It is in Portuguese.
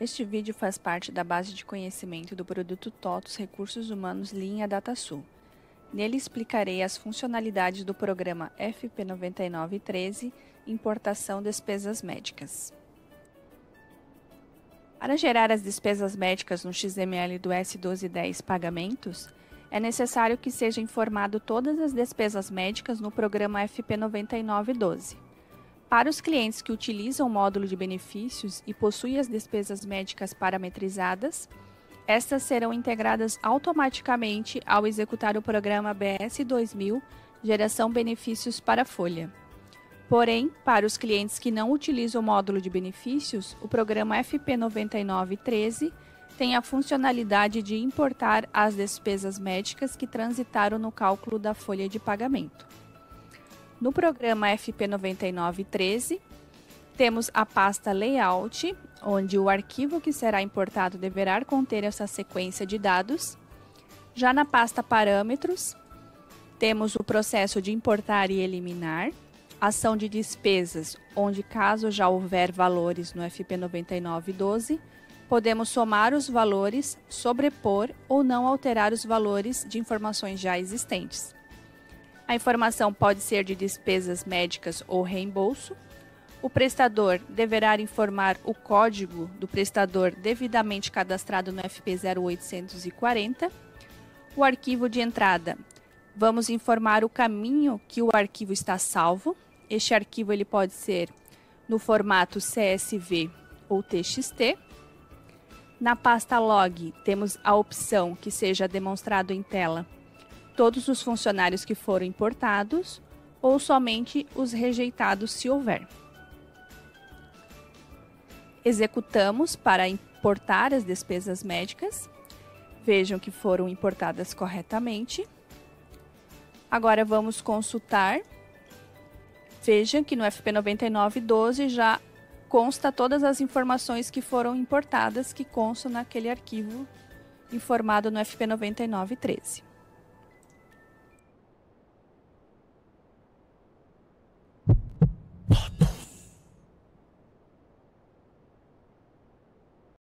Este vídeo faz parte da base de conhecimento do produto TOTOS Recursos Humanos linha DataSul. Nele explicarei as funcionalidades do programa FP9913 Importação Despesas Médicas. Para gerar as despesas médicas no XML do S1210 Pagamentos, é necessário que seja informado todas as despesas médicas no programa FP9912. Para os clientes que utilizam o módulo de benefícios e possuem as despesas médicas parametrizadas, estas serão integradas automaticamente ao executar o programa BS 2000 Geração Benefícios para Folha. Porém, para os clientes que não utilizam o módulo de benefícios, o programa FP9913 tem a funcionalidade de importar as despesas médicas que transitaram no cálculo da folha de pagamento. No programa FP9913, temos a pasta Layout, onde o arquivo que será importado deverá conter essa sequência de dados. Já na pasta Parâmetros, temos o processo de importar e eliminar, ação de despesas, onde caso já houver valores no FP9912, podemos somar os valores, sobrepor ou não alterar os valores de informações já existentes. A informação pode ser de despesas médicas ou reembolso. O prestador deverá informar o código do prestador devidamente cadastrado no FP 0840. O arquivo de entrada. Vamos informar o caminho que o arquivo está salvo. Este arquivo ele pode ser no formato CSV ou TXT. Na pasta log, temos a opção que seja demonstrado em tela todos os funcionários que foram importados ou somente os rejeitados, se houver. Executamos para importar as despesas médicas. Vejam que foram importadas corretamente. Agora vamos consultar. Vejam que no FP9912 já consta todas as informações que foram importadas que constam naquele arquivo informado no FP9913.